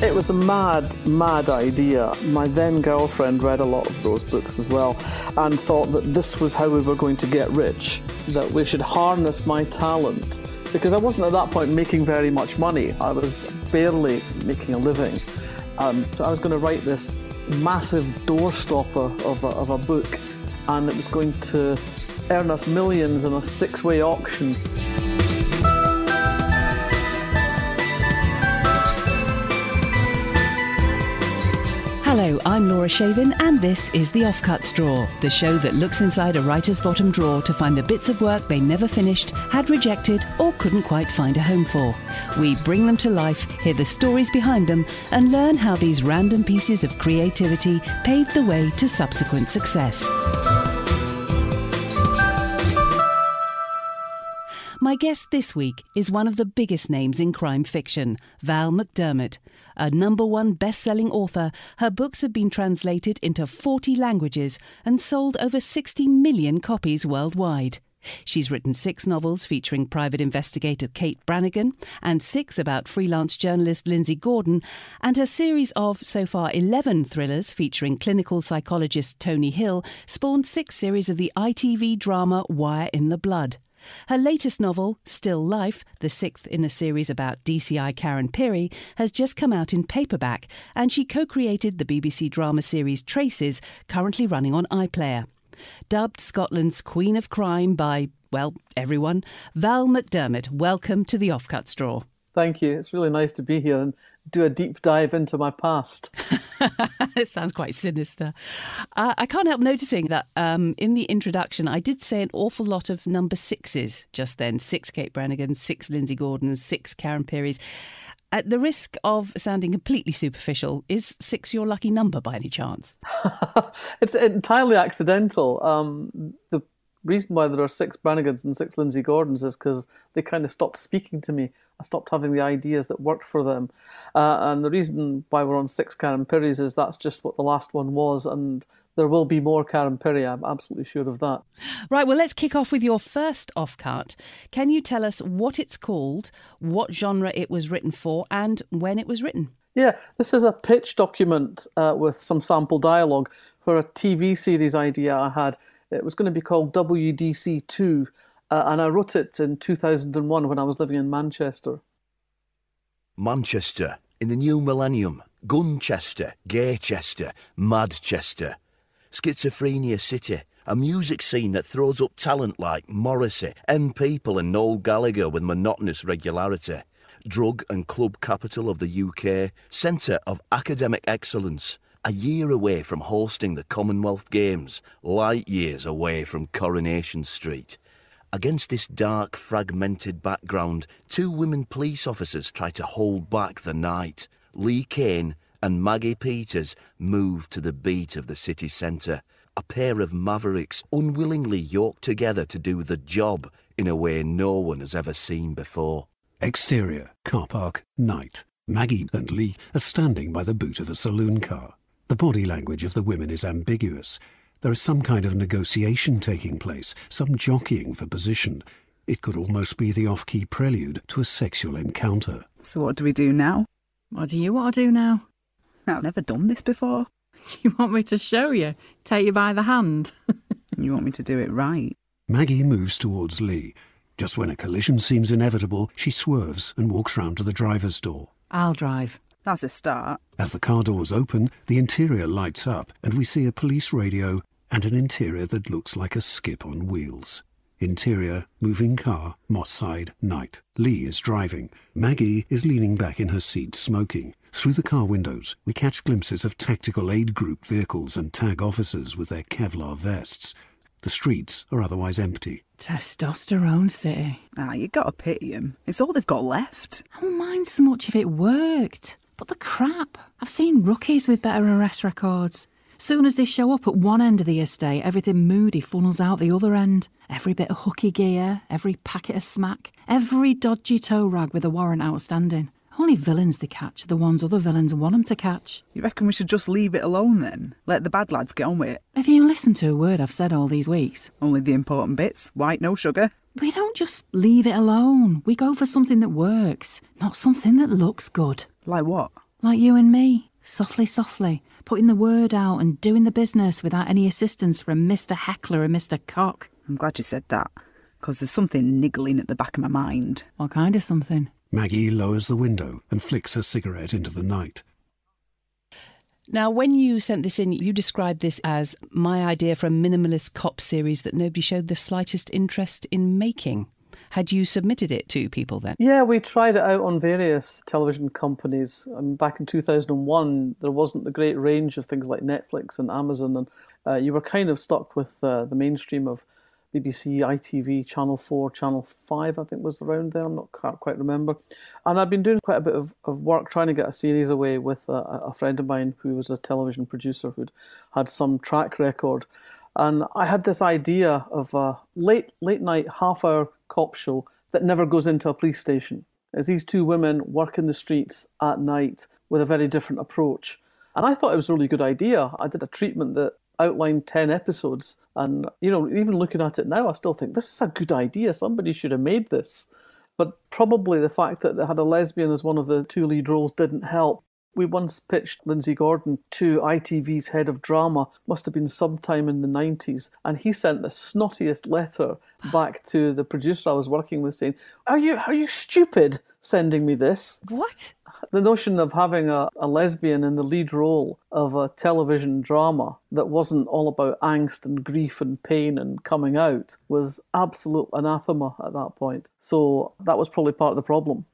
It was a mad, mad idea. My then girlfriend read a lot of those books as well and thought that this was how we were going to get rich, that we should harness my talent. Because I wasn't at that point making very much money, I was barely making a living. Um, so I was going to write this massive doorstopper of a, of a book, and it was going to earn us millions in a six way auction. I'm Laura Shavin, and this is The Offcuts Drawer, the show that looks inside a writer's bottom drawer to find the bits of work they never finished, had rejected, or couldn't quite find a home for. We bring them to life, hear the stories behind them, and learn how these random pieces of creativity paved the way to subsequent success. My guest this week is one of the biggest names in crime fiction, Val McDermid. A number one best selling author, her books have been translated into 40 languages and sold over 60 million copies worldwide. She's written six novels featuring private investigator Kate Brannigan and six about freelance journalist Lindsay Gordon, and her series of so far 11 thrillers featuring clinical psychologist Tony Hill spawned six series of the ITV drama Wire in the Blood. Her latest novel, Still Life, the sixth in a series about DCI Karen Pirie, has just come out in paperback, and she co created the BBC drama series Traces, currently running on iPlayer. Dubbed Scotland's Queen of Crime by, well, everyone, Val McDermid, welcome to the Offcuts Drawer. Thank you. It's really nice to be here and do a deep dive into my past. it sounds quite sinister. Uh, I can't help noticing that um, in the introduction, I did say an awful lot of number sixes just then six Kate Brannigan, six Lindsay Gordons, six Karen Piries. At the risk of sounding completely superficial, is six your lucky number by any chance? it's entirely accidental. Um, the reason why there are six Brannigans and six Lindsay Gordons is because they kind of stopped speaking to me. I stopped having the ideas that worked for them. Uh, and the reason why we're on six Karen Piries is that's just what the last one was. And there will be more Karen Pirie, I'm absolutely sure of that. Right, well, let's kick off with your first offcut. Can you tell us what it's called, what genre it was written for, and when it was written? Yeah, this is a pitch document uh, with some sample dialogue for a TV series idea I had it was going to be called WDC2, uh, and I wrote it in 2001 when I was living in Manchester. Manchester, in the new millennium, Gunchester, Gaychester, Madchester. Schizophrenia City, a music scene that throws up talent like Morrissey, M People, and Noel Gallagher with monotonous regularity. Drug and club capital of the UK, centre of academic excellence a year away from hosting the Commonwealth Games, light years away from Coronation Street. Against this dark, fragmented background, two women police officers try to hold back the night. Lee Kane and Maggie Peters move to the beat of the city centre, a pair of mavericks unwillingly yoked together to do the job in a way no one has ever seen before. Exterior, car park, night. Maggie and Lee are standing by the boot of a saloon car. The body language of the women is ambiguous. There is some kind of negotiation taking place, some jockeying for position. It could almost be the off key prelude to a sexual encounter. So, what do we do now? What do you want to do now? I've never done this before. You want me to show you? Take you by the hand? you want me to do it right? Maggie moves towards Lee. Just when a collision seems inevitable, she swerves and walks round to the driver's door. I'll drive. That's a start. As the car doors open, the interior lights up and we see a police radio and an interior that looks like a skip on wheels. Interior, moving car, Moss Side, night. Lee is driving. Maggie is leaning back in her seat, smoking. Through the car windows, we catch glimpses of tactical aid group vehicles and tag officers with their Kevlar vests. The streets are otherwise empty. Testosterone city. Ah, you gotta pity them. It's all they've got left. I don't mind so much if it worked. But the crap. I've seen rookies with better arrest records. Soon as they show up at one end of the estate, everything moody funnels out the other end. Every bit of hooky gear, every packet of smack, every dodgy tow rag with a warrant outstanding. Only villains they catch, the ones other villains want them to catch. You reckon we should just leave it alone then? Let the bad lads get on with it? Have you listened to a word I've said all these weeks? Only the important bits. White, no sugar. We don't just leave it alone. We go for something that works, not something that looks good. Like what? Like you and me, softly, softly, putting the word out and doing the business without any assistance from Mr. Heckler and Mr. Cock. I'm glad you said that, because there's something niggling at the back of my mind. What kind of something? Maggie lowers the window and flicks her cigarette into the night. Now, when you sent this in, you described this as my idea for a minimalist cop series that nobody showed the slightest interest in making. Had you submitted it to people then? Yeah, we tried it out on various television companies. And back in 2001, there wasn't the great range of things like Netflix and Amazon, and uh, you were kind of stuck with uh, the mainstream of BBC, ITV, Channel 4, Channel 5, I think was around there. I'm not quite remember. And I've been doing quite a bit of, of work trying to get a series away with a, a friend of mine who was a television producer who'd had some track record. And I had this idea of a late late night half hour cop show that never goes into a police station. As these two women work in the streets at night with a very different approach. And I thought it was a really good idea. I did a treatment that outlined 10 episodes. And, you know, even looking at it now, I still think this is a good idea. Somebody should have made this. But probably the fact that they had a lesbian as one of the two lead roles didn't help. We once pitched Lindsay Gordon to ITV's head of drama, must have been sometime in the 90s, and he sent the snottiest letter back to the producer I was working with saying, Are you are you stupid sending me this? What? The notion of having a, a lesbian in the lead role of a television drama that wasn't all about angst and grief and pain and coming out was absolute anathema at that point. So that was probably part of the problem.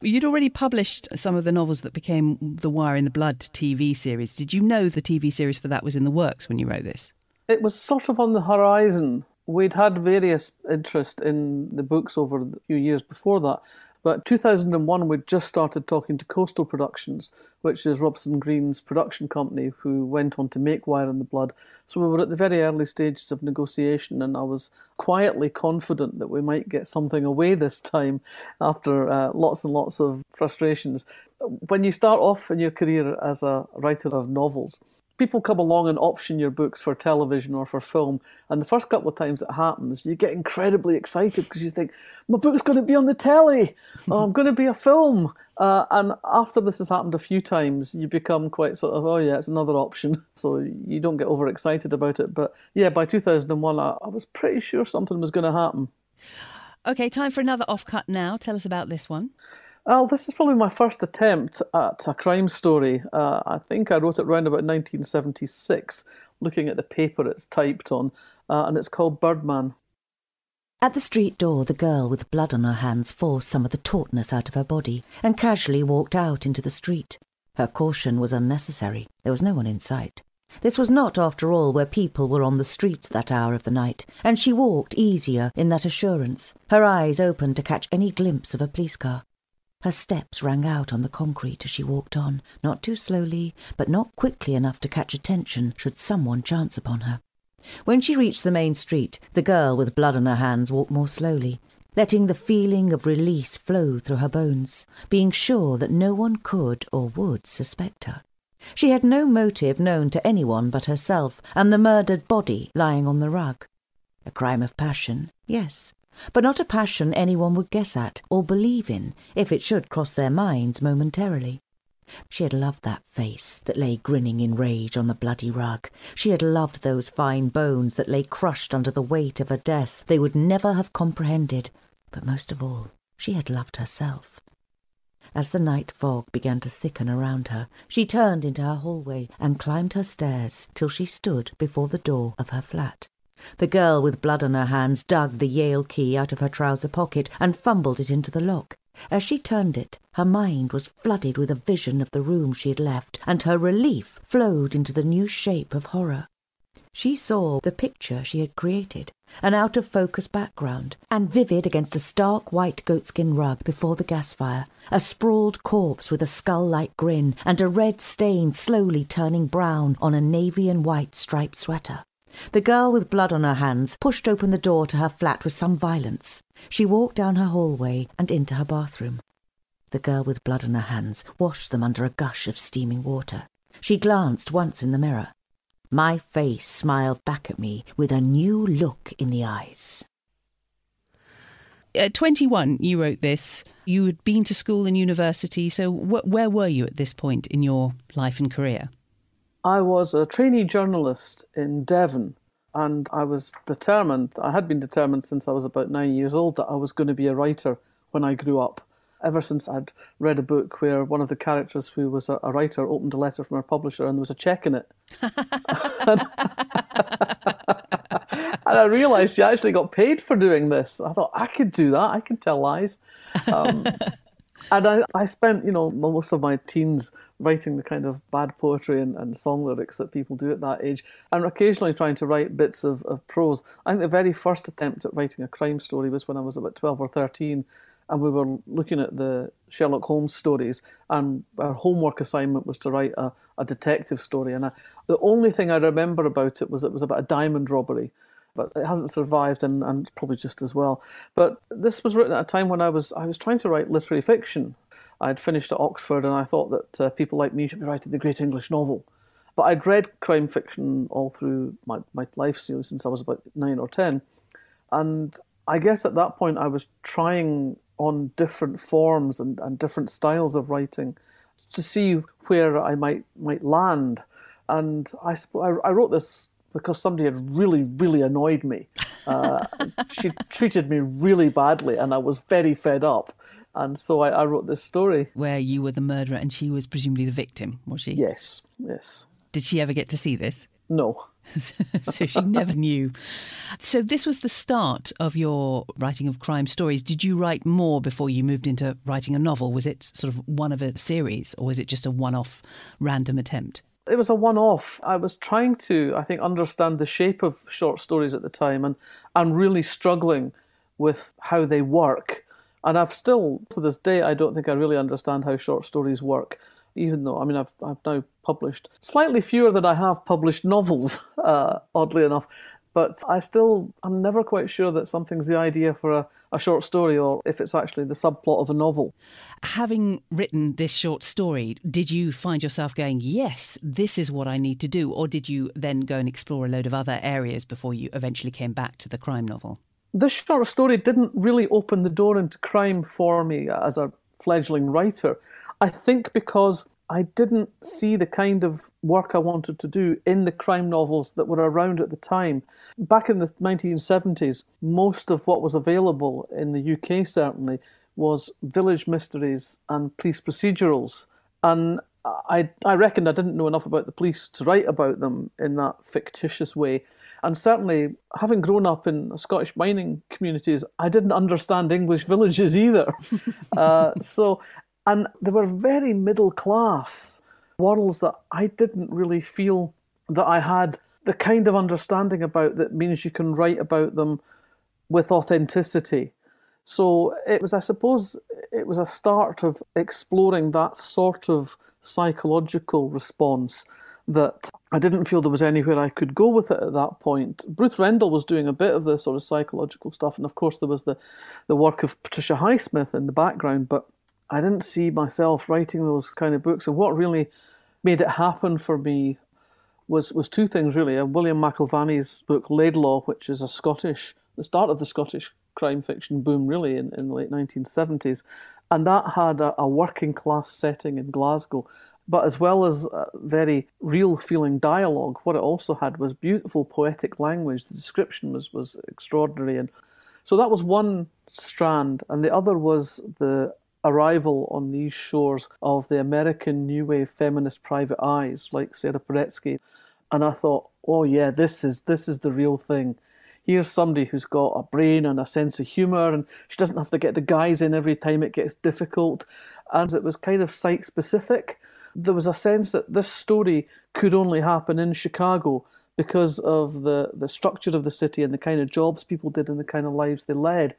You'd already published some of the novels that became the Wire in the Blood TV series. Did you know the TV series for that was in the works when you wrote this? It was sort of on the horizon. We'd had various interest in the books over a few years before that, but 2001 we'd just started talking to Coastal Productions, which is Robson Green's production company, who went on to make Wire in the Blood. So we were at the very early stages of negotiation, and I was quietly confident that we might get something away this time after uh, lots and lots of frustrations. When you start off in your career as a writer of novels, people come along and option your books for television or for film, and the first couple of times it happens, you get incredibly excited because you think, my book's going to be on the telly, or I'm going to be a film. Uh, and after this has happened a few times, you become quite sort of, oh yeah, it's another option. So you don't get overexcited about it. But yeah, by 2001, I, I was pretty sure something was going to happen. Okay, time for another offcut now. Tell us about this one. Well, this is probably my first attempt at a crime story. Uh, I think I wrote it around about 1976, looking at the paper it's typed on, uh, and it's called Birdman. At the street door, the girl with blood on her hands forced some of the tautness out of her body and casually walked out into the street. Her caution was unnecessary. There was no one in sight. This was not, after all, where people were on the streets that hour of the night, and she walked easier in that assurance, her eyes open to catch any glimpse of a police car. Her steps rang out on the concrete as she walked on, not too slowly, but not quickly enough to catch attention should someone chance upon her. When she reached the main street, the girl with blood on her hands walked more slowly, letting the feeling of release flow through her bones, being sure that no one could or would suspect her. She had no motive known to anyone but herself and the murdered body lying on the rug. A crime of passion, yes, but not a passion anyone would guess at or believe in if it should cross their minds momentarily. She had loved that face that lay grinning in rage on the bloody rug. She had loved those fine bones that lay crushed under the weight of a death they would never have comprehended. But most of all, she had loved herself. As the night fog began to thicken around her, she turned into her hallway and climbed her stairs till she stood before the door of her flat. The girl with blood on her hands dug the Yale key out of her trouser pocket and fumbled it into the lock. As she turned it, her mind was flooded with a vision of the room she had left, and her relief flowed into the new shape of horror. She saw the picture she had created, an out of focus background, and vivid against a stark white goatskin rug before the gas fire, a sprawled corpse with a skull like grin, and a red stain slowly turning brown on a navy and white striped sweater. The girl with blood on her hands pushed open the door to her flat with some violence. She walked down her hallway and into her bathroom. The girl with blood on her hands washed them under a gush of steaming water. She glanced once in the mirror. My face smiled back at me with a new look in the eyes. At 21, you wrote this. You had been to school and university. So, wh- where were you at this point in your life and career? I was a trainee journalist in Devon, and I was determined, I had been determined since I was about nine years old, that I was going to be a writer when I grew up. Ever since I'd read a book where one of the characters who was a, a writer opened a letter from her publisher and there was a check in it. and, I realised she actually got paid for doing this. I thought, I could do that, I could tell lies. Um, and I, I spent, you know, most of my teens writing the kind of bad poetry and, and song lyrics that people do at that age, and occasionally trying to write bits of, of prose. I think the very first attempt at writing a crime story was when I was about 12 or 13, and we were looking at the Sherlock Holmes stories, and our homework assignment was to write a, a detective story. And I, the only thing I remember about it was it was about a diamond robbery but it hasn't survived and, and probably just as well. But this was written at a time when I was I was trying to write literary fiction. I'd finished at Oxford and I thought that uh, people like me should be writing the great English novel. But I'd read crime fiction all through my, my life you know, since I was about nine or ten. And I guess at that point I was trying on different forms and, and different styles of writing to see where I might might land. And I, I wrote this because somebody had really, really annoyed me. Uh, she treated me really badly, and I was very fed up. And so I, I, wrote this story. Where you were the murderer and she was presumably the victim, was she? Yes, yes. Did she ever get to see this? No. so she never knew. So this was the start of your writing of crime stories. Did you write more before you moved into writing a novel? Was it sort of one of a series or was it just a one off random attempt? It was a one-off. I was trying to, I think, understand the shape of short stories at the time, and and really struggling with how they work. And I've still, to this day, I don't think I really understand how short stories work. Even though, I mean, I've I've now published slightly fewer than I have published novels, uh, oddly enough. But I still, I'm never quite sure that something's the idea for a a short story or if it's actually the subplot of a novel. Having written this short story, did you find yourself going, yes, this is what I need to do? Or did you then go and explore a load of other areas before you eventually came back to the crime novel? This short story didn't really open the door into crime for me as a fledgling writer. I think because I didn't see the kind of work I wanted to do in the crime novels that were around at the time. Back in the 1970s, most of what was available in the UK certainly was village mysteries and police procedurals. And I, I reckon I didn't know enough about the police to write about them in that fictitious way. And certainly, having grown up in Scottish mining communities, I didn't understand English villages either. uh, so and they were very middle class worlds that I didn't really feel that I had the kind of understanding about that means you can write about them with authenticity. So it was, I suppose, it was a start of exploring that sort of psychological response that I didn't feel there was anywhere I could go with it at that point. Ruth Rendell was doing a bit of the sort of psychological stuff, and of course there was the, the work of Patricia Highsmith in the background, but I didn't see myself writing those kind of books. And what really made it happen for me was was two things really. Uh, William McIlvanney's book Laidlaw, which is a Scottish, the start of the Scottish crime fiction boom really in, in the late 1970s. And that had a, a working class setting in Glasgow. But as well as very real feeling dialogue, what it also had was beautiful poetic language. The description was, was extraordinary. And so that was one strand. And the other was the arrival on these shores of the American New Wave feminist private eyes, like Sarah Paretsky. And I thought, oh yeah, this is this is the real thing. Here's somebody who's got a brain and a sense of humour, and she doesn't have to get the guys in every time it gets difficult. And it was kind of site specific. There was a sense that this story could only happen in Chicago because of the, the structure of the city and the kind of jobs people did and the kind of lives they led.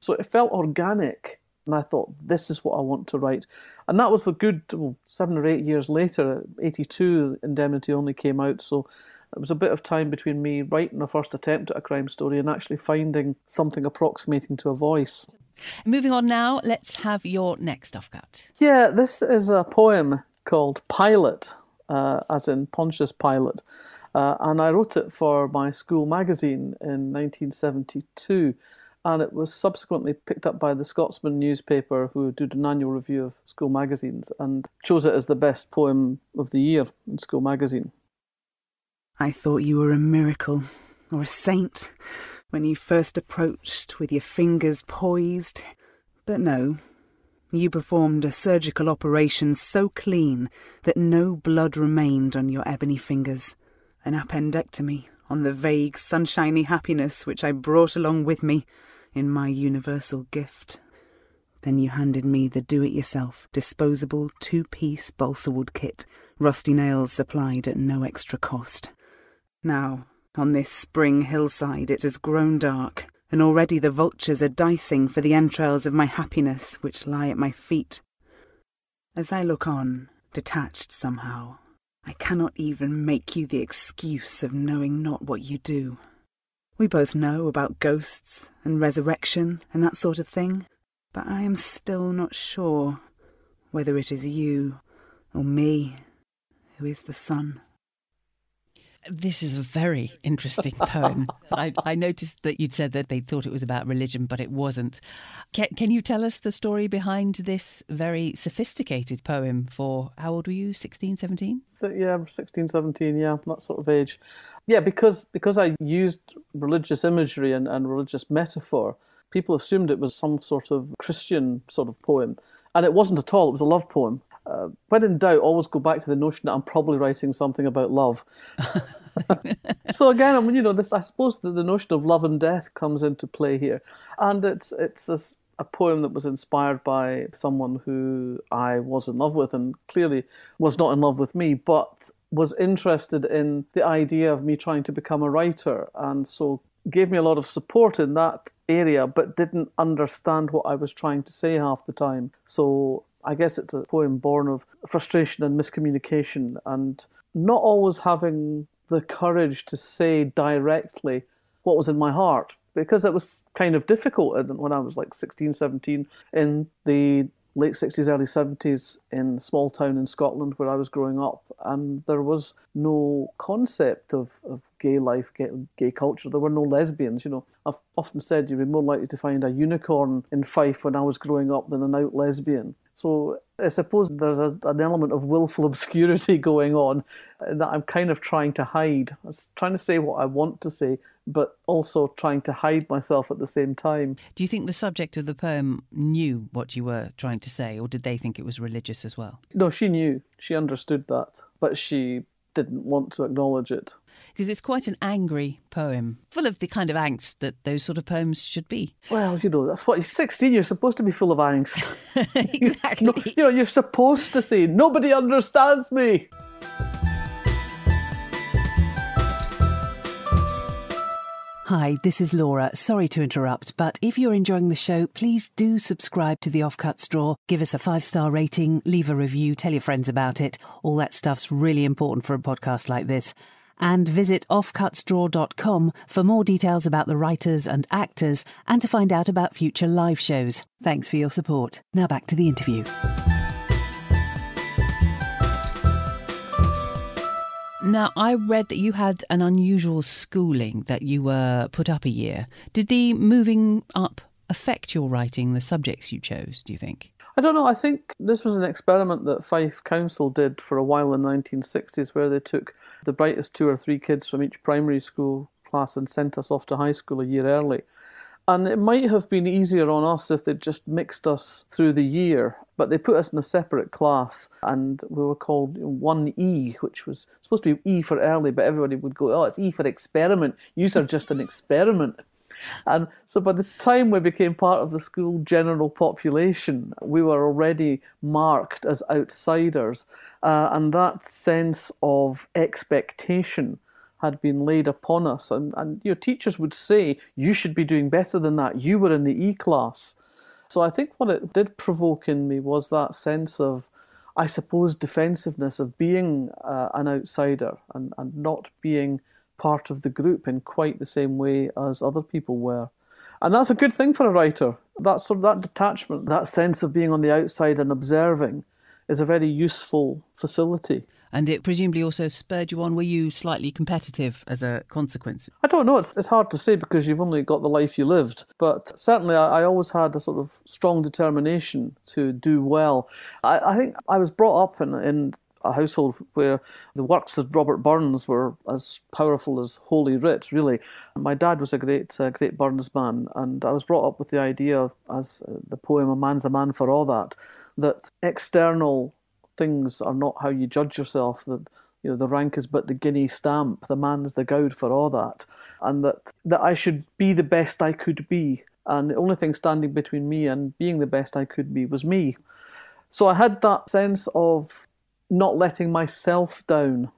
So it felt organic and I thought, this is what I want to write. And that was a good well, seven or eight years later, 82, Indemnity only came out. So it was a bit of time between me writing a first attempt at a crime story and actually finding something approximating to a voice. Moving on now, let's have your next off cut. Yeah, this is a poem called Pilate, uh, as in Pontius Pilate. Uh, and I wrote it for my school magazine in 1972. And it was subsequently picked up by the Scotsman newspaper, who did an annual review of school magazines and chose it as the best poem of the year in school magazine. I thought you were a miracle or a saint when you first approached with your fingers poised, but no. You performed a surgical operation so clean that no blood remained on your ebony fingers. An appendectomy on the vague, sunshiny happiness which I brought along with me in my universal gift. Then you handed me the do it yourself, disposable two piece balsa wood kit, rusty nails supplied at no extra cost. Now, on this spring hillside, it has grown dark, and already the vultures are dicing for the entrails of my happiness which lie at my feet. As I look on, detached somehow, I cannot even make you the excuse of knowing not what you do. We both know about ghosts and resurrection and that sort of thing, but I am still not sure whether it is you or me who is the sun. This is a very interesting poem. I, I, noticed that you'd said that they thought it was about religion, but it wasn't. Can, can, you tell us the story behind this very sophisticated poem for how old were you, 16, 17? So, yeah, 16, 17, yeah, that sort of age. Yeah, because because I used religious imagery and, and religious metaphor, people assumed it was some sort of Christian sort of poem. And it wasn't at all, it was a love poem uh, when in doubt, always go back to the notion that I'm probably writing something about love. so again, I mean, you know, this I suppose that the notion of love and death comes into play here, and it's it's a, a poem that was inspired by someone who I was in love with, and clearly was not in love with me, but was interested in the idea of me trying to become a writer, and so gave me a lot of support in that area, but didn't understand what I was trying to say half the time. So I guess it's a poem born of frustration and miscommunication and not always having the courage to say directly what was in my heart because it was kind of difficult when I was like 16, 17 in the late 60s, early 70s in a small town in Scotland where I was growing up. And there was no concept of, of gay life, gay, gay culture. There were no lesbians. You know, I've often said you'd be more likely to find a unicorn in Fife when I was growing up than an out lesbian. So I suppose there's a, an element of willful obscurity going on that I'm kind of trying to hide. I was trying to say what I want to say, but also trying to hide myself at the same time. Do you think the subject of the poem knew what you were trying to say, or did they think it was religious as well? No, she knew. She understood that, but she didn't want to acknowledge it. Because it's quite an angry poem, full of the kind of angst that those sort of poems should be. Well, you know, that's what you're 16, you're supposed to be full of angst. exactly. You, you know, you're supposed to say, nobody understands me. Hi, this is Laura. Sorry to interrupt, but if you're enjoying the show, please do subscribe to the Offcuts Drawer, give us a five star rating, leave a review, tell your friends about it. All that stuff's really important for a podcast like this. And visit offcutsdrawer.com for more details about the writers and actors and to find out about future live shows. Thanks for your support. Now back to the interview. Now, I read that you had an unusual schooling, that you were put up a year. Did the moving up affect your writing, the subjects you chose, do you think? I don't know. I think this was an experiment that Fife Council did for a while in the 1960s where they took the brightest two or three kids from each primary school class and sent us off to high school a year early. And it might have been easier on us if they'd just mixed us through the year, but they put us in a separate class and we were called 1E, which was supposed to be E for early, but everybody would go, oh, it's E for experiment. You are just an experiment. And so by the time we became part of the school general population, we were already marked as outsiders. Uh, and that sense of expectation had been laid upon us. And, and your teachers would say, you should be doing better than that. You were in the E class. So I think what it did provoke in me was that sense of, I suppose, defensiveness of being uh, an outsider and, and not being part of the group in quite the same way as other people were. And that's a good thing for a writer. That sort of that detachment, that sense of being on the outside and observing, is a very useful facility. And it presumably also spurred you on. Were you slightly competitive as a consequence? I don't know. It's, it's hard to say because you've only got the life you lived. But certainly, I, I always had a sort of strong determination to do well. I, I think I was brought up in, in a household where the works of Robert Burns were as powerful as Holy Writ, really. My dad was a great, uh, great Burns man, and I was brought up with the idea, of, as uh, the poem "A Man's a Man for All That," that external things are not how you judge yourself. That you know the rank is but the guinea stamp. The man is the gowd for all that, and that that I should be the best I could be. And the only thing standing between me and being the best I could be was me. So I had that sense of not letting myself down.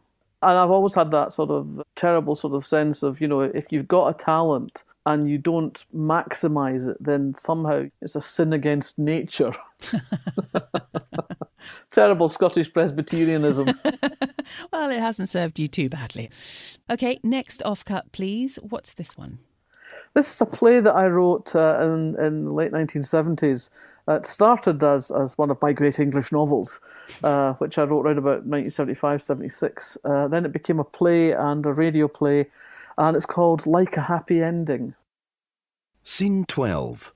And I've always had that sort of terrible sort of sense of, you know, if you've got a talent and you don't maximize it, then somehow it's a sin against nature. Terrible Scottish Presbyterianism. well, it hasn't served you too badly. Okay, next off cut, please. What's this one? This is a play that I wrote uh, in, in the late 1970s. Uh, it started as, as one of my great English novels, uh, which I wrote around about 1975 76. Uh, then it became a play and a radio play, and it's called Like a Happy Ending. Scene 12.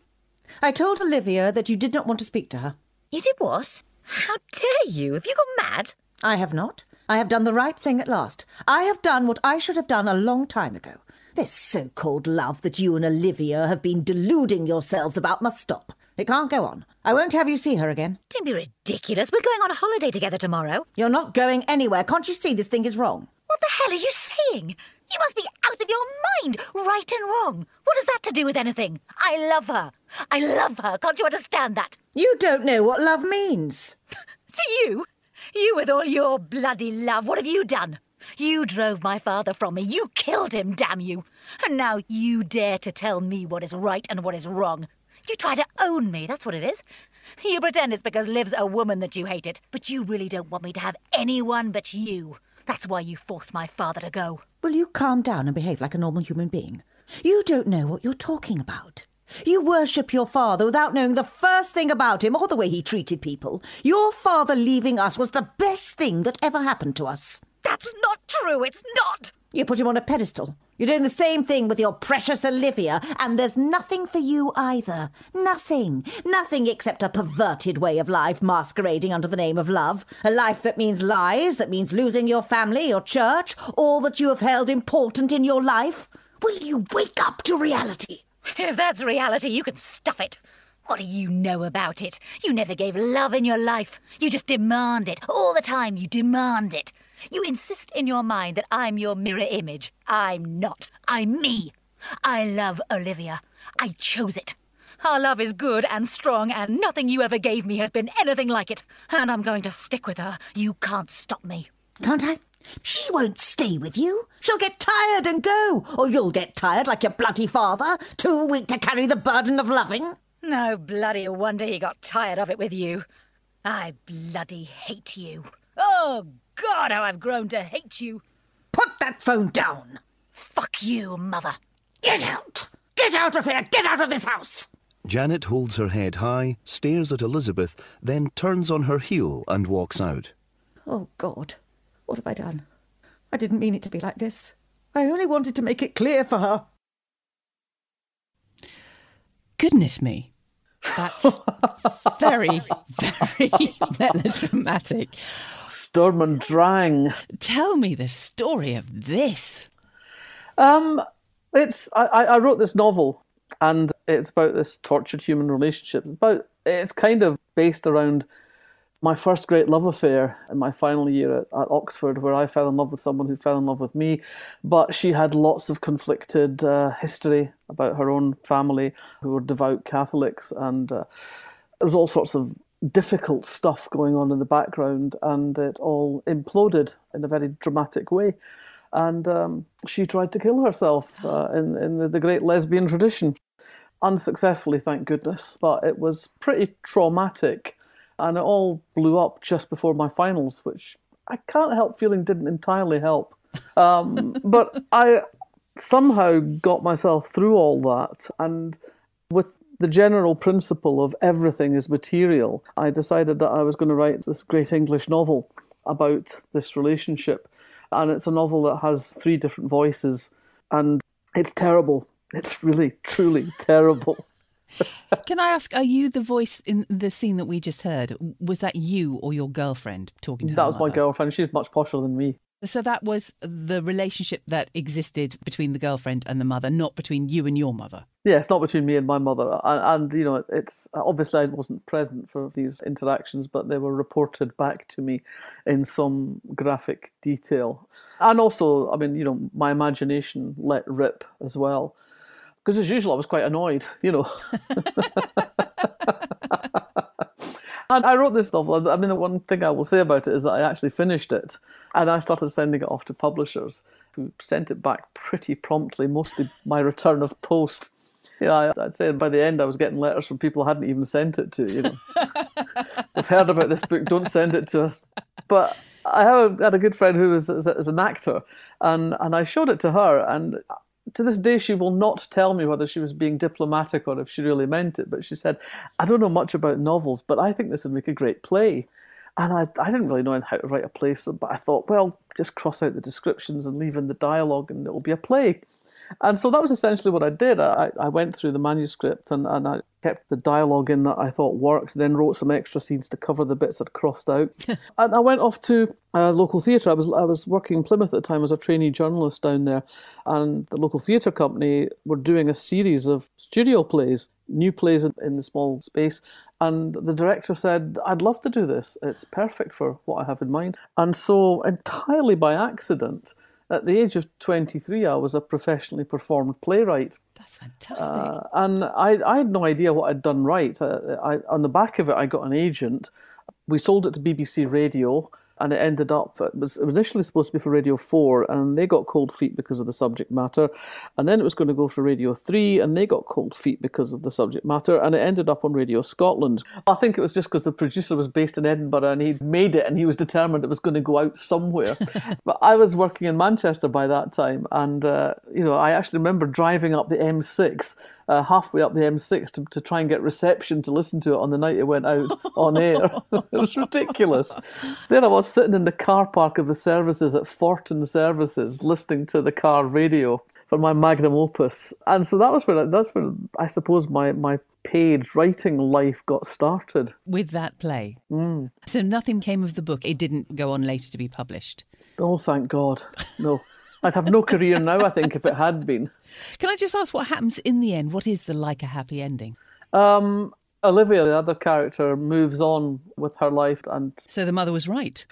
I told Olivia that you did not want to speak to her. You did what? How dare you? Have you gone mad? I have not. I have done the right thing at last. I have done what I should have done a long time ago. This so called love that you and Olivia have been deluding yourselves about must stop. It can't go on. I won't have you see her again. Don't be ridiculous. We're going on a holiday together tomorrow. You're not going anywhere. Can't you see this thing is wrong? What the hell are you saying? You must be out of your mind, right and wrong. What has that to do with anything? I love her. I love her. Can't you understand that? You don't know what love means. to you? You with all your bloody love, what have you done? You drove my father from me. You killed him, damn you. And now you dare to tell me what is right and what is wrong. You try to own me, that's what it is. You pretend it's because Liv's a woman that you hate it, but you really don't want me to have anyone but you. That's why you forced my father to go. Will you calm down and behave like a normal human being? You don't know what you're talking about. You worship your father without knowing the first thing about him or the way he treated people. Your father leaving us was the best thing that ever happened to us. That's not true. It's not. You put him on a pedestal. You're doing the same thing with your precious Olivia, and there's nothing for you either. Nothing. Nothing except a perverted way of life masquerading under the name of love. A life that means lies, that means losing your family, your church, all that you have held important in your life. Will you wake up to reality? If that's reality, you can stuff it. What do you know about it? You never gave love in your life. You just demand it. All the time, you demand it. You insist in your mind that I'm your mirror image. I'm not. I'm me. I love Olivia. I chose it. Our love is good and strong, and nothing you ever gave me has been anything like it. And I'm going to stick with her. You can't stop me. Can't I? She won't stay with you. She'll get tired and go, or you'll get tired like your bloody father, too weak to carry the burden of loving. No bloody wonder he got tired of it with you. I bloody hate you. Oh, God, how I've grown to hate you. Put that phone down. Fuck you, Mother. Get out! Get out of here! Get out of this house! Janet holds her head high, stares at Elizabeth, then turns on her heel and walks out. Oh, God. What have I done? I didn't mean it to be like this. I only wanted to make it clear for her. Goodness me. That's very, very melodramatic. Sturm und Drang. Tell me the story of this. Um, it's I, I wrote this novel, and it's about this tortured human relationship. It's about it's kind of based around my first great love affair in my final year at, at, Oxford, where I fell in love with someone who fell in love with me. But she had lots of conflicted uh, history about her own family, who were devout Catholics, and uh, there was all sorts of difficult stuff going on in the background, and it all imploded in a very dramatic way. And um, she tried to kill herself uh, in, in the, the great lesbian tradition. Unsuccessfully, thank goodness, but it was pretty traumatic and it all blew up just before my finals, which I can't help feeling didn't entirely help. Um, but I somehow got myself through all that, and with the general principle of everything is material, I decided that I was going to write this great English novel about this relationship. And it's a novel that has three different voices, and it's terrible. It's really, truly terrible. Can I ask, are you the voice in the scene that we just heard? Was that you or your girlfriend talking to That was my mother? girlfriend. She's much posher than me. So that was the relationship that existed between the girlfriend and the mother, not between you and your mother. Yeah, it's not between me and my mother, and, and you know, it's obviously I wasn't present for these interactions, but they were reported back to me in some graphic detail, and also, I mean, you know, my imagination let rip as well, because as usual, I was quite annoyed, you know. And I wrote this novel. I mean, the one thing I will say about it is that I actually finished it, and I started sending it off to publishers, who sent it back pretty promptly, mostly my return of post. Yeah, I'd say by the end I was getting letters from people I hadn't even sent it to. You know, I've heard about this book. Don't send it to us. But I have had a good friend who is, is, is an actor, and and I showed it to her, and to this day she will not tell me whether she was being diplomatic or if she really meant it. But she said, "I don't know much about novels, but I think this would make a great play." And I, I didn't really know how to write a play, so but I thought, well, just cross out the descriptions and leave in the dialogue, and it'll be a play. And so that was essentially what I did. I, I went through the manuscript and, and I kept the dialogue in that I thought worked, and then wrote some extra scenes to cover the bits I'd crossed out. and I went off to a local theatre. I was I was working in Plymouth at the time as a trainee journalist down there, and the local theatre company were doing a series of studio plays, new plays in, in the small space. And the director said, "I'd love to do this. It's perfect for what I have in mind." And so, entirely by accident. At the age of 23, I was a professionally performed playwright. That's fantastic. Uh, and I, I had no idea what I'd done right. Uh, I, on the back of it, I got an agent. We sold it to BBC Radio, and it ended up, it was initially supposed to be for Radio 4, and they got cold feet because of the subject matter. And then it was going to go for Radio 3, and they got cold feet because of the subject matter, and it ended up on Radio Scotland. I think it was just because the producer was based in Edinburgh and he'd made it and he was determined it was going to go out somewhere. but I was working in Manchester by that time, and, uh, you know, I actually remember driving up the M6 uh, halfway up the M6 to, to try and get reception to listen to it on the night it went out on air. it was ridiculous. There I was sitting in the car park of the services at Forton Services, listening to the car radio for my magnum opus. And so that was where that's where I suppose my my paid writing life got started. With that play. So nothing came of the book. It didn't go on later to be published. Oh, thank God! No, I'd have no career now. I think if it had been. Can I just ask what happens in the end? What is the like a happy ending? Um, Olivia, the other character, moves on with her life, and So the mother was right.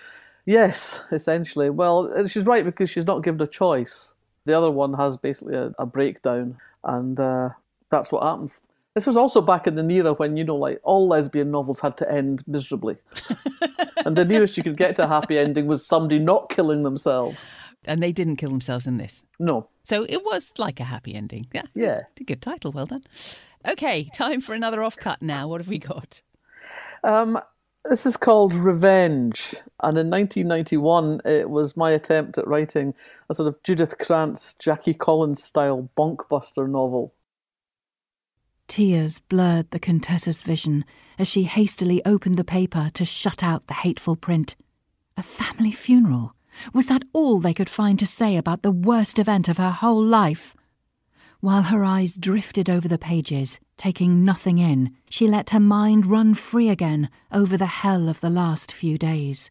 yes, essentially. Well, she's right because she's not given a choice. The other one has basically a, a breakdown, and uh, that's what happens. This was also back in the era when you know, like all lesbian novels had to end miserably, and the nearest you could get to a happy ending was somebody not killing themselves. And they didn't kill themselves in this. No, So it was like a happy ending. Yeah. Yeah. Good, good title. Well done. Okay, time for another offcut now. What have we got? Um, this is called Revenge, and in 1991, it was my attempt at writing a sort of Judith Krantz, Jackie Collins style bonkbuster novel. Tears blurred the Contessa's vision as she hastily opened the paper to shut out the hateful print. A family funeral? Was that all they could find to say about the worst event of her whole life? While her eyes drifted over the pages, taking nothing in, she let her mind run free again over the hell of the last few days.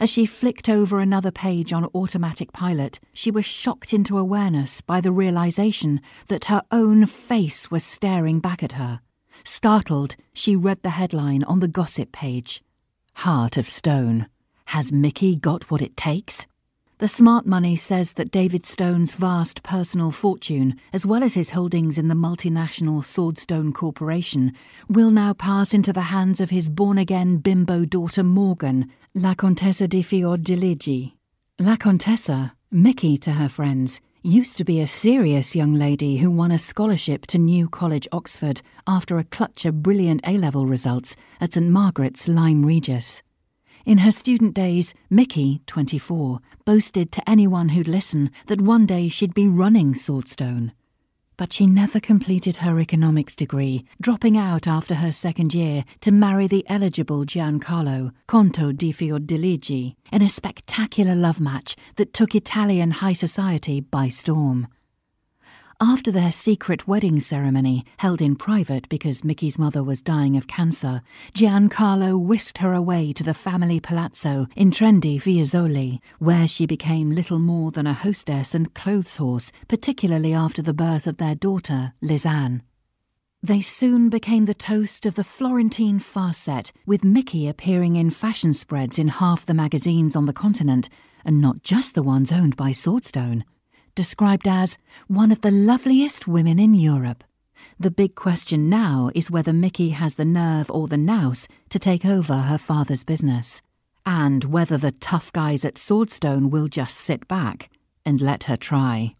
As she flicked over another page on automatic pilot, she was shocked into awareness by the realization that her own face was staring back at her. Startled, she read the headline on the gossip page Heart of Stone. Has Mickey got what it takes? The smart money says that David Stone's vast personal fortune, as well as his holdings in the multinational Swordstone Corporation, will now pass into the hands of his born again bimbo daughter Morgan, La Contessa di Fiordiligi. La Contessa, Mickey to her friends, used to be a serious young lady who won a scholarship to New College, Oxford, after a clutch of brilliant A level results at St Margaret's, Lyme Regis. In her student days, Mickey, 24, boasted to anyone who'd listen that one day she'd be running Swordstone. But she never completed her economics degree, dropping out after her second year to marry the eligible Giancarlo, Conto di Fiordiligi, in a spectacular love match that took Italian high society by storm. After their secret wedding ceremony, held in private because Mickey's mother was dying of cancer, Giancarlo whisked her away to the family palazzo in trendy Fiesole, where she became little more than a hostess and clothes horse, particularly after the birth of their daughter, Lisanne. They soon became the toast of the Florentine far set, with Mickey appearing in fashion spreads in half the magazines on the continent, and not just the ones owned by Swordstone described as one of the loveliest women in Europe. The big question now is whether Mickey has the nerve or the nous to take over her father's business, and whether the tough guys at Swordstone will just sit back and let her try.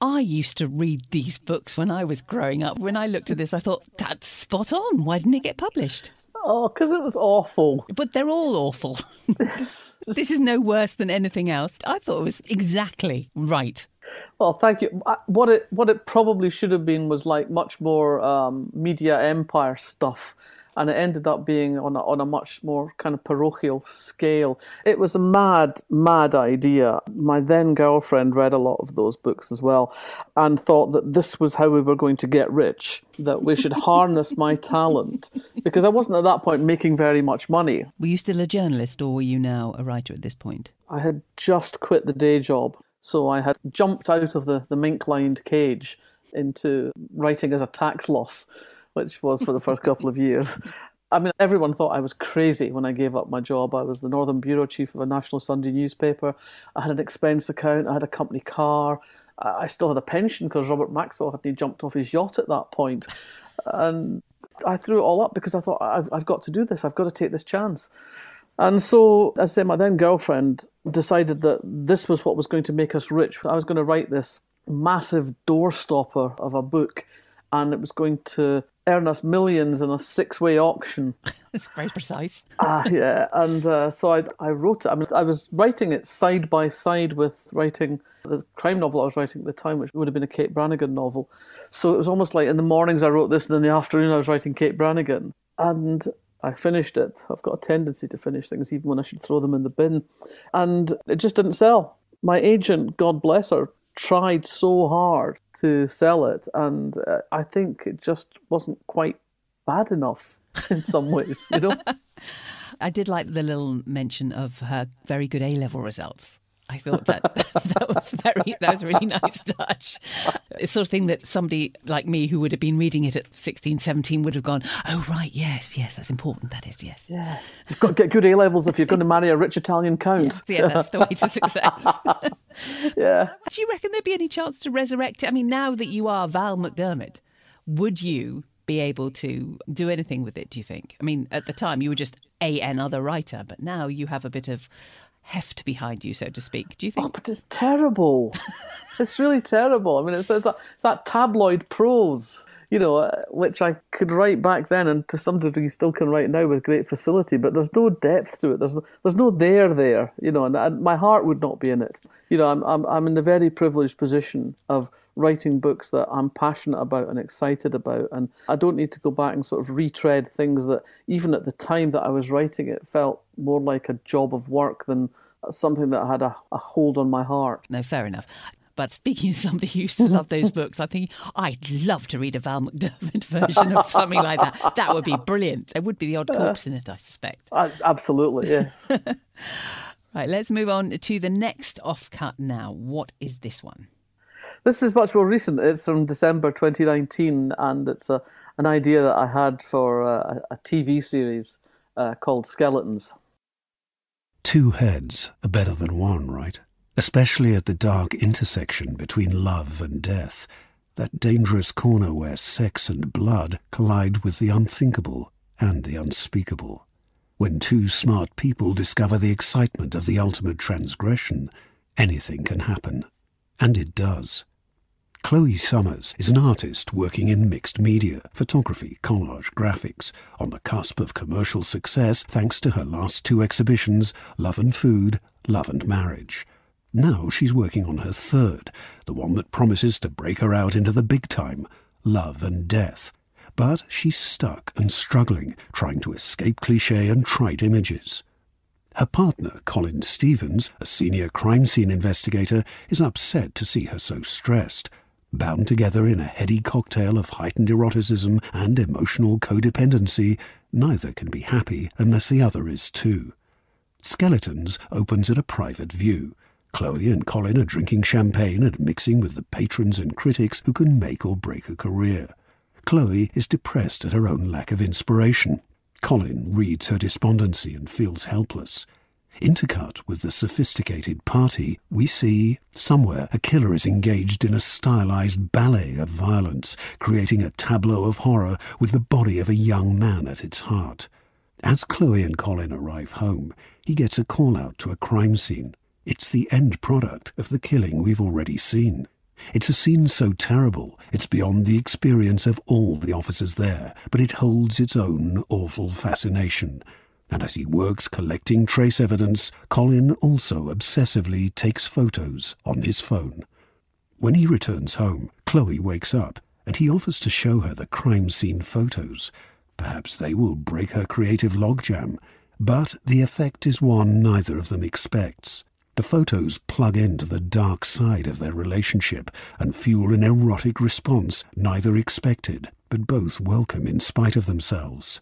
I used to read these books when I was growing up. When I looked at this, I thought, that's spot on. Why didn't it get published? Oh, because it was awful. But they're all awful. this is no worse than anything else. I thought it was exactly right. Well, thank you. What it what it probably should have been was like much more um, media empire stuff and it ended up being on a, on a much more kind of parochial scale. It was a mad, mad idea. My then girlfriend read a lot of those books as well and thought that this was how we were going to get rich, that we should harness my talent because I wasn't at that point making very much money. Were you still a journalist or were you now a writer at this point? I had just quit the day job. So I had jumped out of the, the mink lined cage into writing as a tax loss which was for the first couple of years. I mean, everyone thought I was crazy when I gave up my job. I was the Northern Bureau Chief of a national Sunday newspaper. I had an expense account. I had a company car. I still had a pension because Robert Maxwell hadn't jumped off his yacht at that point. And I threw it all up because I thought, I've, I've got to do this. I've got to take this chance. And so, as I say, my then girlfriend decided that this was what was going to make us rich. I was going to write this massive doorstopper of a book, and it was going to earn us millions in a six-way auction. It's very precise. ah, yeah, and uh, so I, I wrote it. I mean, I was writing it side by side with writing the crime novel I was writing at the time, which would have been a Kate Brannigan novel. So it was almost like in the mornings I wrote this, and in the afternoon I was writing Kate Brannigan, and I finished it. I've got a tendency to finish things even when I should throw them in the bin, and it just didn't sell. My agent, God bless her, tried so hard to sell it, and uh, I think it just wasn't quite bad enough in some ways, you know. I did like the little mention of her very good A level results. I thought that that was very that was a really nice touch. It's sort of thing that somebody like me who would have been reading it at 16, 17 would have gone, oh right, yes, yes, that's important. That is, yes. Yeah, you've got to get good A levels if you're going to marry a rich Italian count. Yeah, yeah that's the way to success. yeah. Do you reckon there'd be any chance to resurrect it? I mean, now that you are Val McDermid, would you be able to do anything with it, do you think? I mean, at the time you were just a another writer, but now you have a bit of heft behind you, so to speak. Do you think? Oh, but it's terrible. it's really terrible. I mean, it's, it's, that, it's that tabloid prose you know, uh, which I could write back then, and to some degree still can write now with great facility. But there's no depth to it. There's no, there's no there there. You know, and, and my heart would not be in it. You know, I'm I'm I'm in the very privileged position of writing books that I'm passionate about and excited about, and I don't need to go back and sort of retread things that even at the time that I was writing it felt more like a job of work than something that had a, a hold on my heart. No, fair enough. But speaking of somebody who used to love those books, I think I'd love to read a Val McDermid version of something like that. That would be brilliant. There would be the odd corpse in it, I suspect. Uh, absolutely, yes. right, let's move on to the next offcut now. What is this one? This is much more recent. It's from December 2019, and it's a, an idea that I had for a, a TV series uh, called Skeletons. Two heads are better than one, right? especially at the dark intersection between love and death, that dangerous corner where sex and blood collide with the unthinkable and the unspeakable. When two smart people discover the excitement of the ultimate transgression, anything can happen. And it does. Chloe Summers is an artist working in mixed media, photography, collage, graphics, on the cusp of commercial success thanks to her last two exhibitions, Love and Food, Love and Marriage. Now she's working on her third, the one that promises to break her out into the big time love and death. But she's stuck and struggling, trying to escape cliche and trite images. Her partner, Colin Stevens, a senior crime scene investigator, is upset to see her so stressed. Bound together in a heady cocktail of heightened eroticism and emotional codependency, neither can be happy unless the other is too. Skeletons opens at a private view. Chloe and Colin are drinking champagne and mixing with the patrons and critics who can make or break a career. Chloe is depressed at her own lack of inspiration. Colin reads her despondency and feels helpless. Intercut with the sophisticated party, we see somewhere a killer is engaged in a stylized ballet of violence, creating a tableau of horror with the body of a young man at its heart. As Chloe and Colin arrive home, he gets a call out to a crime scene. It's the end product of the killing we've already seen. It's a scene so terrible, it's beyond the experience of all the officers there, but it holds its own awful fascination. And as he works collecting trace evidence, Colin also obsessively takes photos on his phone. When he returns home, Chloe wakes up and he offers to show her the crime scene photos. Perhaps they will break her creative logjam, but the effect is one neither of them expects. The photos plug into the dark side of their relationship and fuel an erotic response neither expected, but both welcome in spite of themselves.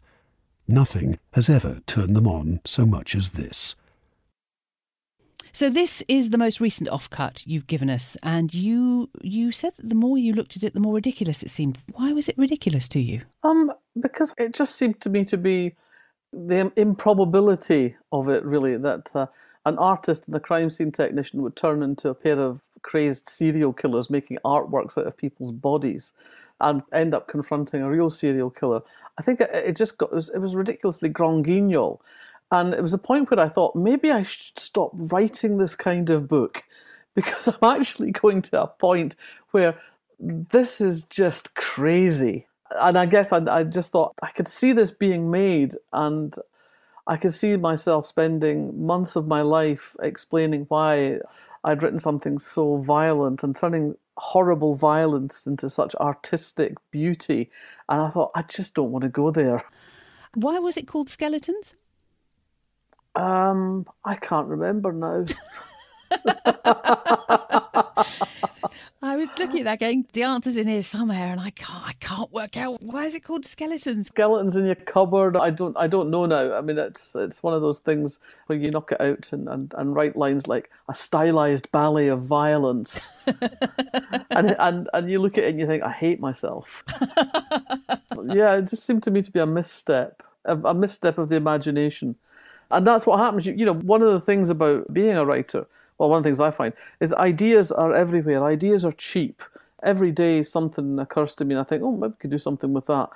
Nothing has ever turned them on so much as this. So this is the most recent offcut you've given us, and you you said that the more you looked at it, the more ridiculous it seemed. Why was it ridiculous to you? Um, because it just seemed to me to be the improbability of it, really, that uh, an artist and a crime scene technician would turn into a pair of crazed serial killers making artworks out of people's bodies and end up confronting a real serial killer. I think it, it just got, it was, it was ridiculously grand guignol. And it was a point where I thought maybe I should stop writing this kind of book because I'm actually going to a point where this is just crazy. And I guess I, I just thought I could see this being made and I could see myself spending months of my life explaining why I'd written something so violent and turning horrible violence into such artistic beauty. And I thought, I just don't want to go there. Why was it called Skeletons? Um, I can't remember now. I was looking at that going, the answer's in here somewhere, and I can't, I can't work out why is it called skeletons. Skeletons in your cupboard. I don't, I don't know now. I mean, it's it's one of those things where you knock it out and, and, and write lines like a stylized ballet of violence, and and and you look at it and you think, I hate myself. yeah, it just seemed to me to be a misstep, a, a misstep of the imagination, and that's what happens. You, you know, one of the things about being a writer well, one of the things I find is ideas are everywhere. Ideas are cheap. Every day something occurs to me and I think, oh, maybe we could do something with that.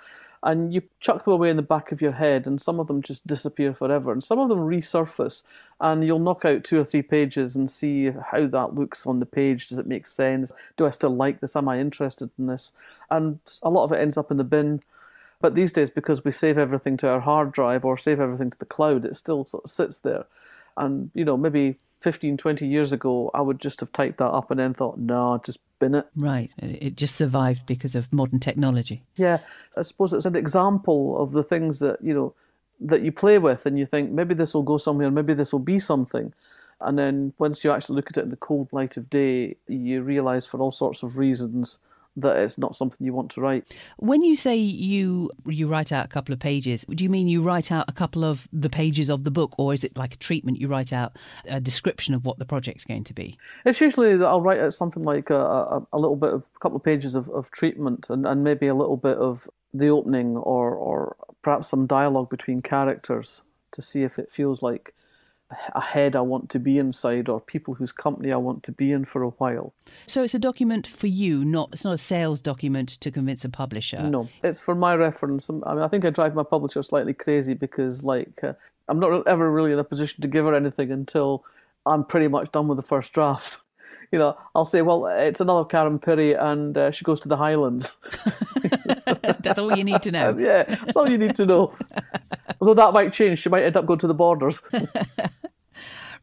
And you chuck them away in the back of your head, and some of them just disappear forever, and some of them resurface, and you'll knock out two or three pages and see how that looks on the page. Does it make sense? Do I still like this? Am I interested in this? And a lot of it ends up in the bin. But these days, because we save everything to our hard drive or save everything to the cloud, it still sort of sits there. And, you know, maybe 15, 20 years ago, I would just have typed that up and then thought, no, just bin it. Right. It just survived because of modern technology. Yeah. I suppose it's an example of the things that, you know, that you play with and you think maybe this will go somewhere, maybe this will be something. And then once you actually look at it in the cold light of day, you realize for all sorts of reasons that it's not something you want to write. When you say you you write out a couple of pages, do you mean you write out a couple of the pages of the book, or is it like a treatment? You write out a description of what the project's going to be. It's usually that I'll write out something like a, a, a little bit of a couple of pages of, of treatment, and, and maybe a little bit of the opening, or or perhaps some dialogue between characters to see if it feels like a head I want to be inside or people whose company I want to be in for a while. So it's a document for you, not it's not a sales document to convince a publisher. No, it's for my reference. I mean, I think I drive my publisher slightly crazy because like uh, I'm not ever really in a position to give her anything until I'm pretty much done with the first draft. You know, I'll say, well, it's another Karen Pirie, and uh, she goes to the Highlands. that's all you need to know. yeah, that's all you need to know. Although that might change. She might end up going to the borders.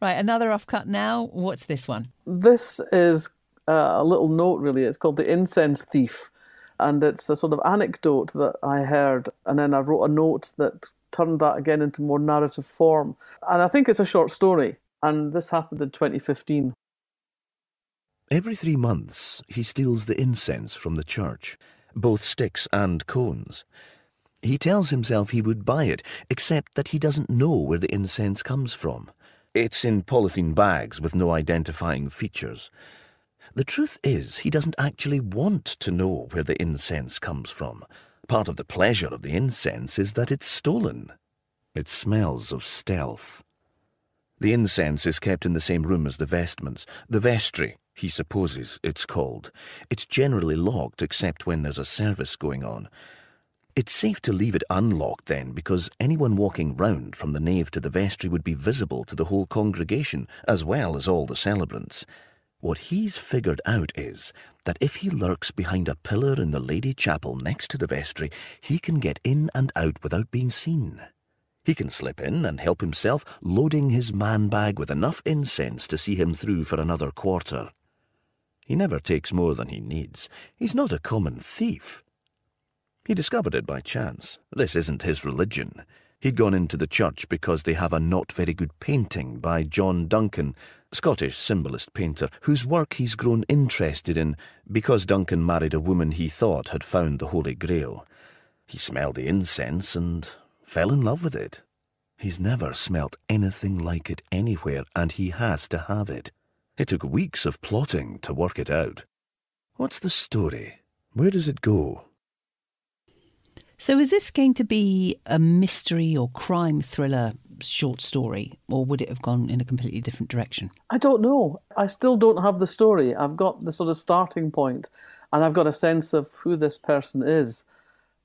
Right, another off cut now. What's this one? This is uh, a little note, really. It's called The Incense Thief. And it's a sort of anecdote that I heard, and then I wrote a note that turned that again into more narrative form. And I think it's a short story, and this happened in 2015. Every three months, he steals the incense from the church, both sticks and cones. He tells himself he would buy it, except that he doesn't know where the incense comes from. It's in polythene bags with no identifying features. The truth is, he doesn't actually want to know where the incense comes from. Part of the pleasure of the incense is that it's stolen. It smells of stealth. The incense is kept in the same room as the vestments, the vestry, he supposes it's called. It's generally locked except when there's a service going on. It's safe to leave it unlocked then, because anyone walking round from the nave to the vestry would be visible to the whole congregation, as well as all the celebrants. What he's figured out is that if he lurks behind a pillar in the Lady Chapel next to the vestry, he can get in and out without being seen. He can slip in and help himself, loading his man bag with enough incense to see him through for another quarter. He never takes more than he needs. He's not a common thief. He discovered it by chance. This isn't his religion. He'd gone into the church because they have a not very good painting by John Duncan, Scottish symbolist painter, whose work he's grown interested in because Duncan married a woman he thought had found the Holy Grail. He smelled the incense and fell in love with it. He's never smelt anything like it anywhere, and he has to have it. It took weeks of plotting to work it out. What's the story? Where does it go? So, is this going to be a mystery or crime thriller short story, or would it have gone in a completely different direction? I don't know. I still don't have the story. I've got the sort of starting point, and I've got a sense of who this person is,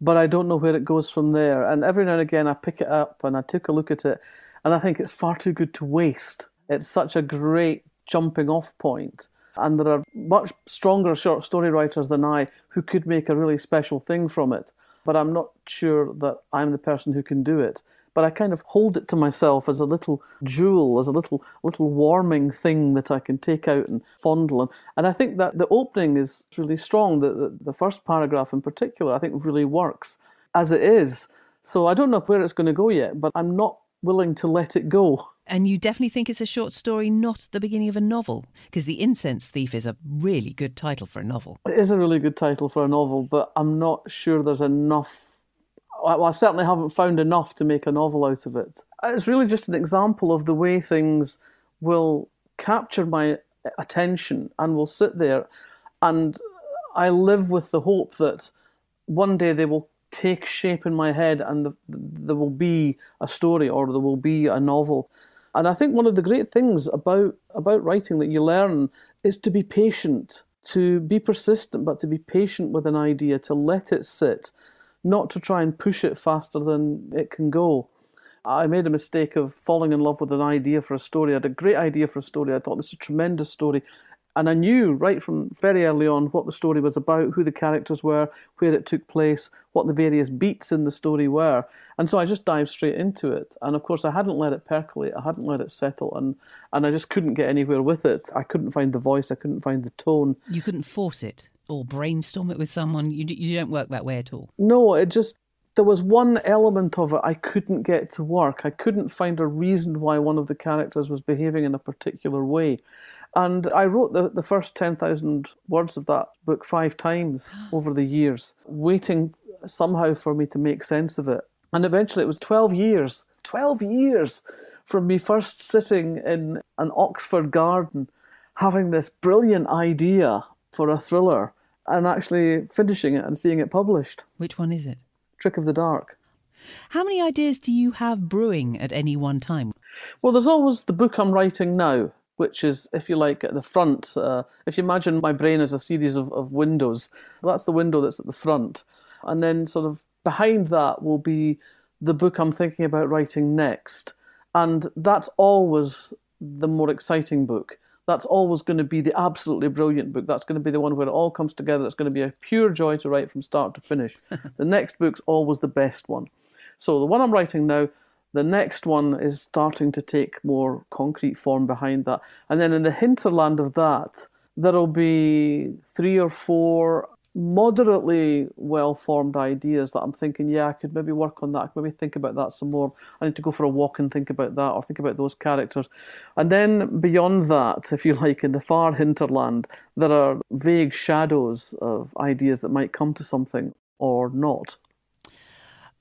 but I don't know where it goes from there. And every now and again, I pick it up and I took a look at it, and I think it's far too good to waste. It's such a great jumping off point. And there are much stronger short story writers than I who could make a really special thing from it but I'm not sure that I'm the person who can do it. But I kind of hold it to myself as a little jewel, as a little little warming thing that I can take out and fondle. And, and I think that the opening is really strong. The, the, the first paragraph in particular, I think, really works as it is. So I don't know where it's going to go yet, but I'm not willing to let it go. And you definitely think it's a short story, not the beginning of a novel? Because The Incense Thief is a really good title for a novel. It is a really good title for a novel, but I'm not sure there's enough. Well, I certainly haven't found enough to make a novel out of it. It's really just an example of the way things will capture my attention and will sit there. And I live with the hope that one day they will take shape in my head and the, there will be a story or there will be a novel. And I think one of the great things about about writing that you learn is to be patient, to be persistent, but to be patient with an idea, to let it sit, not to try and push it faster than it can go. I made a mistake of falling in love with an idea for a story. I had a great idea for a story. I thought this is a tremendous story. And I knew right from very early on what the story was about, who the characters were, where it took place, what the various beats in the story were. And so I just dived straight into it. And of course, I hadn't let it percolate, I hadn't let it settle, and, and I just couldn't get anywhere with it. I couldn't find the voice, I couldn't find the tone. You couldn't force it or brainstorm it with someone. You, you don't work that way at all. No, it just there was one element of it I couldn't get to work. I couldn't find a reason why one of the characters was behaving in a particular way. And I wrote the, the first 10,000 words of that book five times over the years, waiting somehow for me to make sense of it. And eventually it was 12 years, 12 years from me first sitting in an Oxford garden having this brilliant idea for a thriller and actually finishing it and seeing it published. Which one is it? Trick of the Dark. How many ideas do you have brewing at any one time? Well, there's always the book I'm writing now, which is, if you like, at the front. Uh, if you imagine my brain as a series of, of windows, that's the window that's at the front. And then, sort of behind that, will be the book I'm thinking about writing next. And that's always the more exciting book. That's always going to be the absolutely brilliant book. That's going to be the one where it all comes together. It's going to be a pure joy to write from start to finish. the next book's always the best one. So the one I'm writing now, The next one is starting to take more concrete form behind that. And then in the hinterland of that, there'll be three or four moderately well formed ideas that I'm thinking, yeah, I could maybe work on that. I could maybe think about that some more. I need to go for a walk and think about that or think about those characters. And then beyond that, if you like, in the far hinterland, there are vague shadows of ideas that might come to something or not.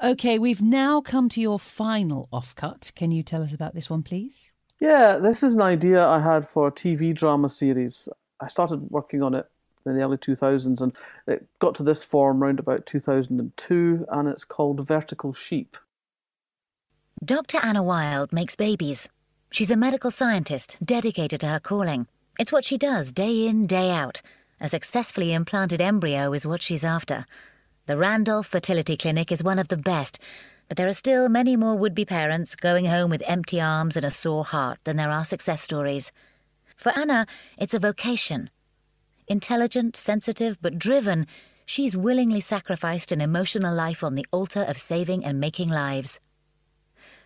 Okay, we've now come to your final offcut. Can you tell us about this one, please? Yeah, this is an idea I had for a TV drama series. I started working on it in the early 2000s, and it got to this form around about 2002, and it's called Vertical Sheep. Dr. Anna Wild makes babies. She's a medical scientist dedicated to her calling. It's what she does day in, day out. A successfully implanted embryo is what she's after. The Randolph Fertility Clinic is one of the best, but there are still many more would be parents going home with empty arms and a sore heart than there are success stories. For Anna, it's a vocation. Intelligent, sensitive, but driven, she's willingly sacrificed an emotional life on the altar of saving and making lives.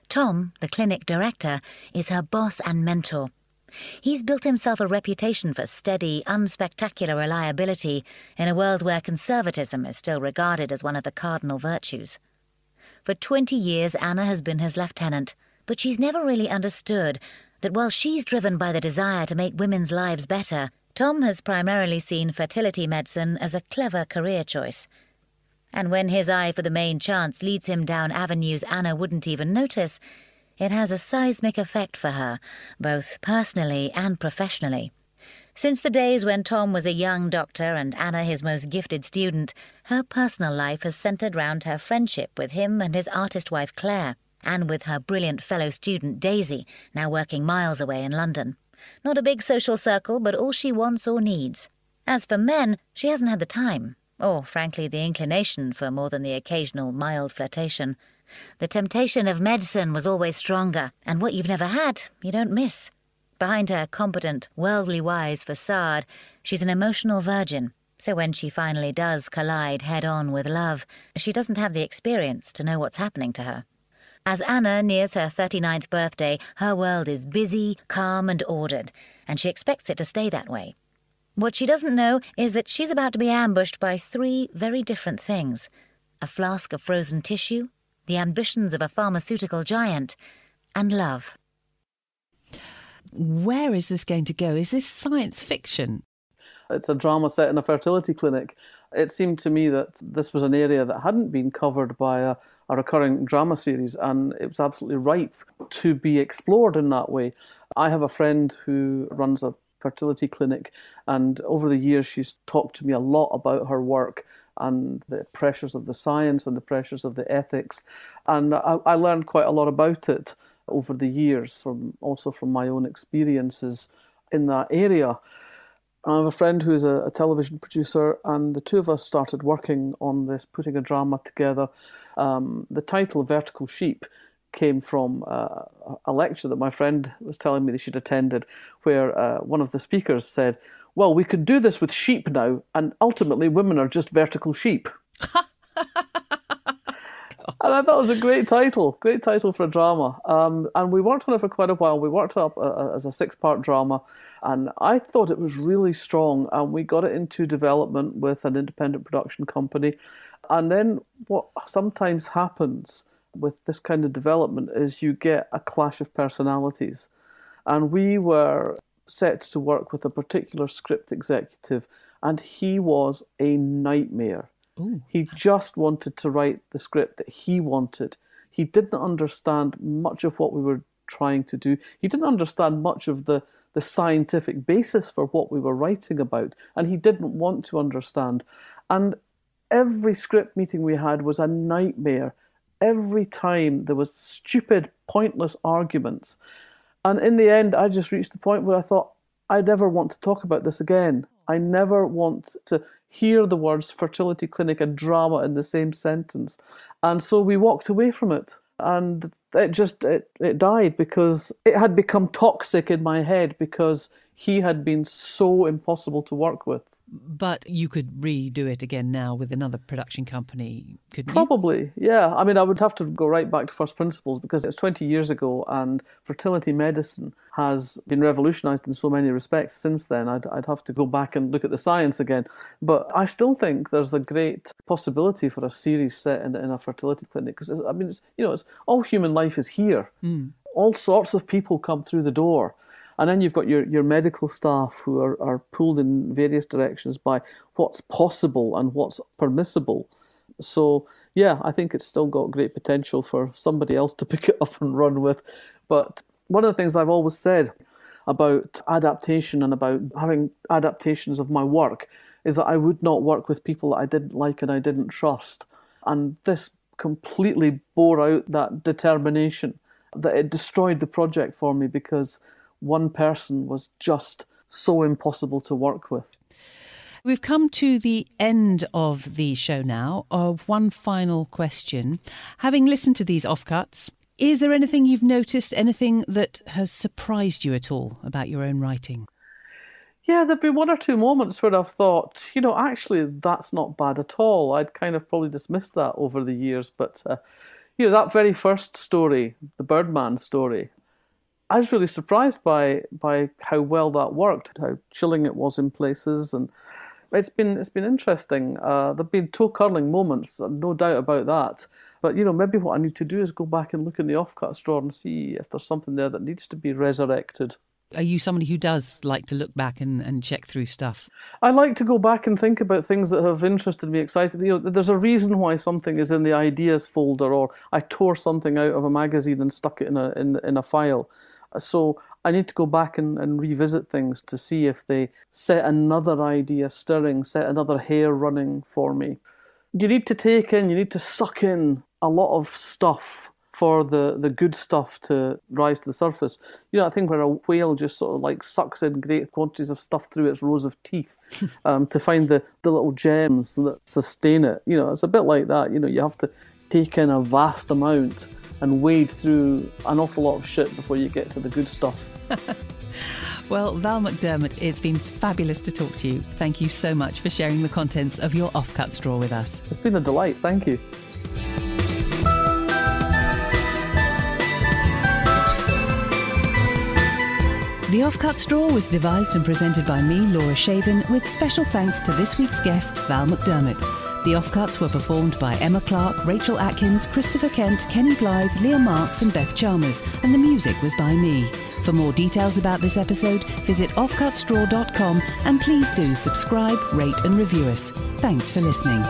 Tom, the clinic director, is her boss and mentor. He's built himself a reputation for steady, unspectacular reliability in a world where conservatism is still regarded as one of the cardinal virtues. For 20 years, Anna has been his lieutenant, but she's never really understood that while she's driven by the desire to make women's lives better, Tom has primarily seen fertility medicine as a clever career choice. And when his eye for the main chance leads him down avenues Anna wouldn't even notice, it has a seismic effect for her, both personally and professionally. Since the days when Tom was a young doctor and Anna his most gifted student, her personal life has centered round her friendship with him and his artist wife Claire, and with her brilliant fellow student Daisy, now working miles away in London. Not a big social circle, but all she wants or needs. As for men, she hasn't had the time, or frankly the inclination for more than the occasional mild flirtation. The temptation of medicine was always stronger, and what you've never had, you don't miss. Behind her competent, worldly wise facade, she's an emotional virgin. So when she finally does collide head on with love, she doesn't have the experience to know what's happening to her. As Anna nears her 39th birthday, her world is busy, calm, and ordered, and she expects it to stay that way. What she doesn't know is that she's about to be ambushed by three very different things a flask of frozen tissue, the ambitions of a pharmaceutical giant, and love. Where is this going to go? Is this science fiction? It's a drama set in a fertility clinic. It seemed to me that this was an area that hadn't been covered by a, a recurring drama series, and it was absolutely ripe to be explored in that way. I have a friend who runs a fertility clinic, and over the years, she's talked to me a lot about her work and the pressures of the science and the pressures of the ethics. And I, I learned quite a lot about it over the years, from also from my own experiences in that area. I have a friend who is a, a, television producer, and the two of us started working on this, putting a drama together. Um, the title Vertical Sheep came from uh, a lecture that my friend was telling me that she'd attended, where uh, one of the speakers said, Well, we could do this with sheep now, and ultimately women are just vertical sheep. and I thought it was a great title, great title for a drama. Um, and we worked on it for quite a while. We worked up uh, as a six-part drama, and I thought it was really strong. And we got it into development with an independent production company. And then what sometimes happens with this kind of development is you get a clash of personalities. And we were set to work with a particular script executive, and he was a nightmare Ooh. He just wanted to write the script that he wanted. He didn't understand much of what we were trying to do. He didn't understand much of the, the scientific basis for what we were writing about, and he didn't want to understand. And every script meeting we had was a nightmare. Every time there was stupid, pointless arguments. And in the end, I just reached the point where I thought, I never want to talk about this again. I never want to hear the words fertility clinic and drama in the same sentence. And so we walked away from it. And it just it, it died because it had become toxic in my head because he had been so impossible to work with. But you could redo it again now with another production company, couldn't Probably, you? yeah. I mean, I would have to go right back to first principles because it's 20 years ago and fertility medicine has been revolutionized in so many respects since then. I'd, I'd have to go back and look at the science again. But I still think there's a great possibility for a series set in, in a fertility clinic because, I mean, it's, you know, it's all human life is here. Mm. All sorts of people come through the door. And then you've got your, your medical staff who are, are pulled in various directions by what's possible and what's permissible. So, yeah, I think it's still got great potential for somebody else to pick it up and run with. But one of the things I've always said about adaptation and about having adaptations of my work is that I would not work with people that I didn't like and I didn't trust. And this completely bore out that determination that it destroyed the project for me because one person was just so impossible to work with. We've come to the end of the show now. Of one final question. Having listened to these offcuts, is there anything you've noticed, anything that has surprised you at all about your own writing? Yeah, there've been one or two moments where I've thought, you know, actually, that's not bad at all. I'd kind of probably dismissed that over the years, but, uh, you know, that very first story, the Birdman story, I was really surprised by by how well that worked, how chilling it was in places, and it's been it's been interesting. Uh, there've been toe curling moments, no doubt about that. But you know, maybe what I need to do is go back and look in the offcuts drawer and see if there's something there that needs to be resurrected. Are you somebody who does like to look back and, and check through stuff? I like to go back and think about things that have interested me, excited me. You know, there's a reason why something is in the ideas folder, or I tore something out of a magazine and stuck it in a in, in a file. So I need to go back and, and revisit things to see if they set another idea stirring, set another hair running for me. You need to take in, you need to suck in a lot of stuff for the, the good stuff to rise to the surface. You know, I think where a whale just sort of like sucks in great quantities of stuff through its rows of teeth um, to find the, the little gems that sustain it. You know, it's a bit like that. You know, you have to take in a vast amount and wade through an awful lot of shit before you get to the good stuff. well, Val McDermid, it's been fabulous to talk to you. Thank you so much for sharing the contents of your offcuts drawer with us. It's been a delight. Thank you. The Offcuts Drawer was devised and presented by me, Laura Shavin, with special thanks to this week's guest, Val McDermid. The offcuts were performed by Emma Clark, Rachel Atkins, Christopher Kent, Kenny Blythe, Leah Marks, and Beth Chalmers, and the music was by me. For more details about this episode, visit offcutsdrawer.com and please do subscribe, rate, and review us. Thanks for listening.